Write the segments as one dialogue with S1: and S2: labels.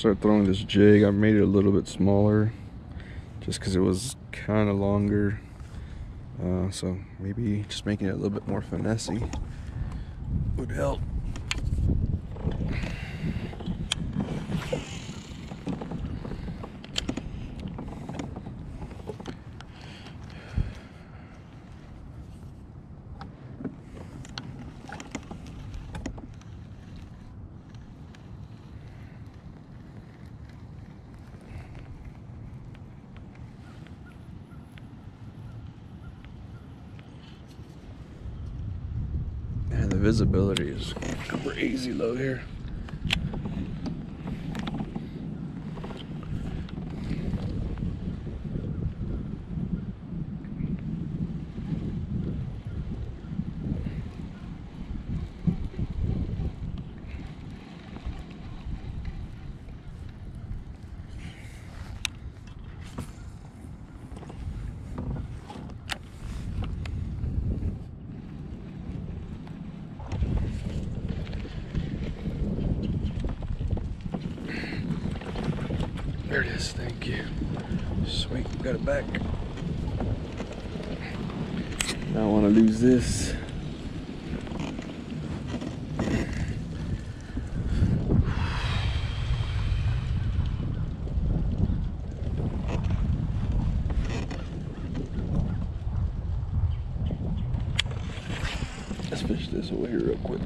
S1: start throwing this jig. I made it a little bit smaller just because it was kind of longer. Uh, so maybe just making it a little bit more finessey would help. Visibility is crazy low here. There it is, thank you. Sweet, got it back. I don't want to lose this. Let's fish this here real quick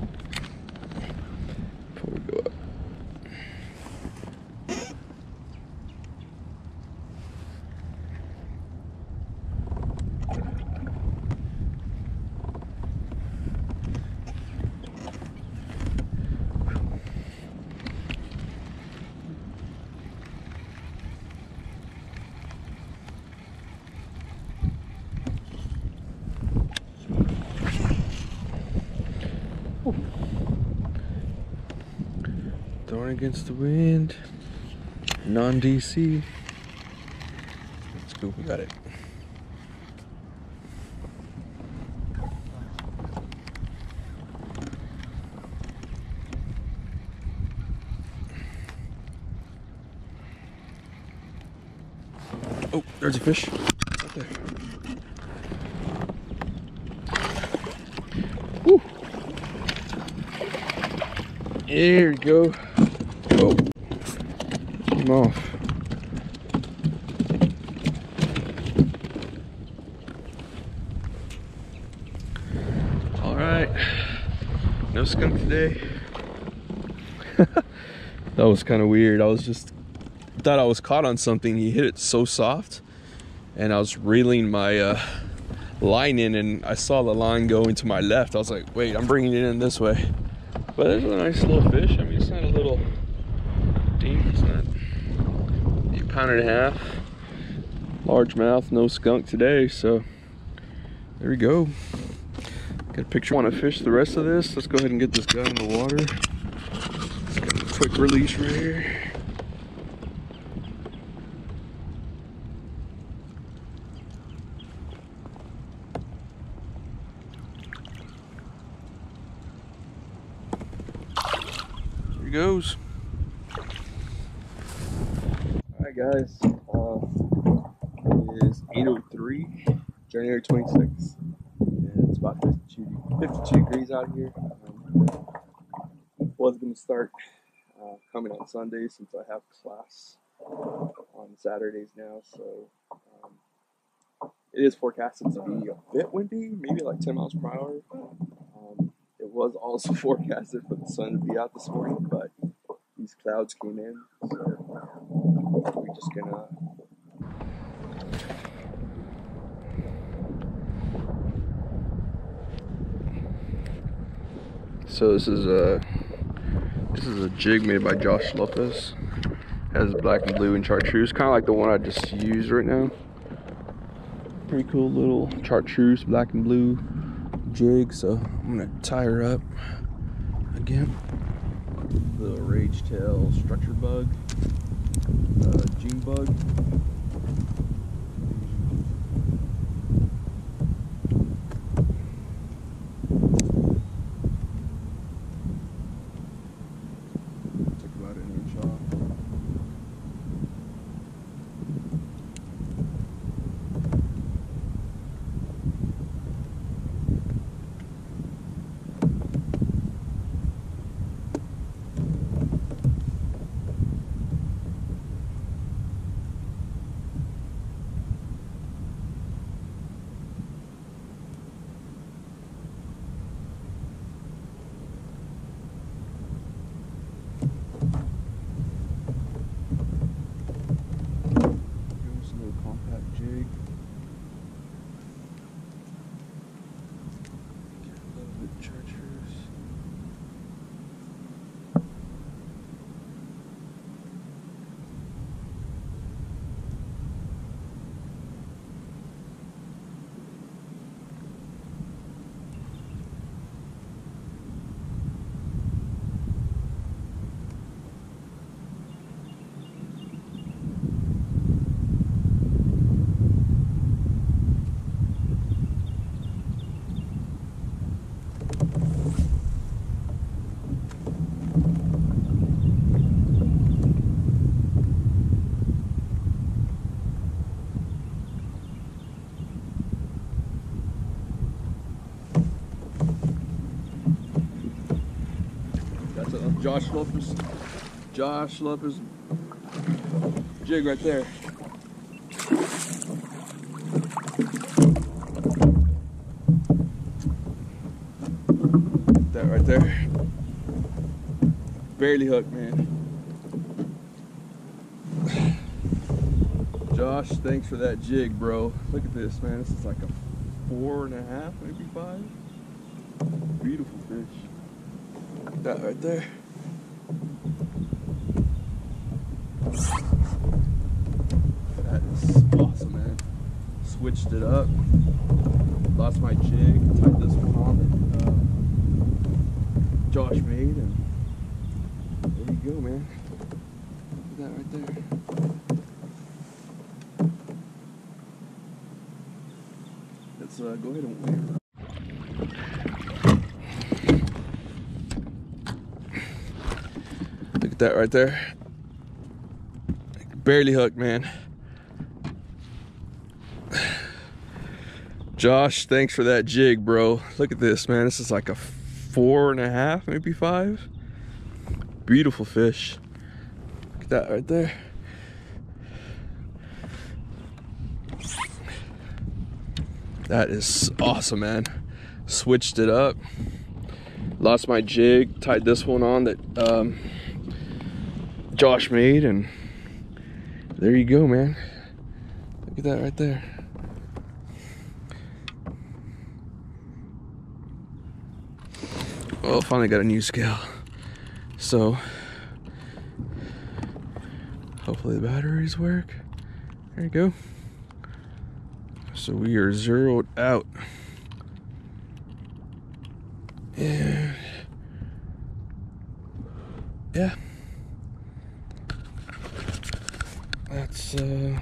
S1: against the wind. Non DC. Let's go, we got it. Oh, there's a fish. There. Woo. There we go. Came off. All right, no skunk today. that was kind of weird. I was just thought I was caught on something. He hit it so soft, and I was reeling my uh, line in, and I saw the line going to my left. I was like, wait, I'm bringing it in this way. But it's a nice little fish. I mean, it's not a little deep. It's not a pound and a half. Largemouth, no skunk today. So there we go. Got a picture. Want to fish the rest of this? Let's go ahead and get this guy in the water. Quick release right here. Here he goes. Guys, uh, it is 8.03, January 26th, and it's about 52, 52 degrees out here. Um, was going to start uh, coming on Sundays since I have class on Saturdays now, so um, it is forecasted to be a bit windy, maybe like 10 miles per hour. Um, it was also forecasted for the sun to be out this morning, but these clouds came in, so we're just gonna. So this is a this is a jig made by Josh Lopez. Has black and blue and chartreuse, kind of like the one I just used right now. Pretty cool little chartreuse, black and blue jig. So I'm gonna tie her up again. Little rage tail structure bug, uh, June bug. Took about an inch off. Josh Lopez. Josh Lopez jig right there. That right there. Barely hooked, man. Josh, thanks for that jig, bro. Look at this, man. This is like a four and a half, maybe five. Beautiful fish. That right there. That is awesome, man. Switched it up. Lost my jig. Tied this one on that uh, Josh made, and there you go, man. Look at that right there. Let's uh, go ahead and weigh Look at that right there. Barely hooked, man. Josh, thanks for that jig, bro. Look at this, man. This is like a four and a half, maybe five. Beautiful fish. Look at that right there. That is awesome, man. Switched it up. Lost my jig. Tied this one on that um, Josh made, and there you go, man. Look at that right there. Well, finally got a new scale. So, hopefully the batteries work. There you go. So we are zeroed out. And yeah. That's uh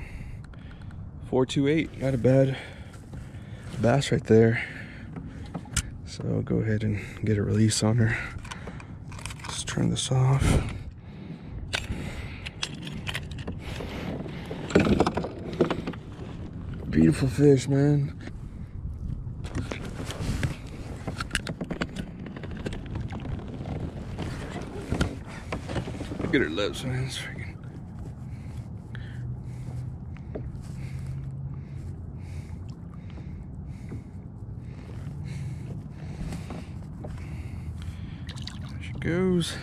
S1: 428. Not a bad bass right there. So I'll go ahead and get a release on her. Let's turn this off. Beautiful fish, man. Look at her lips, man. It's freaking. There she goes.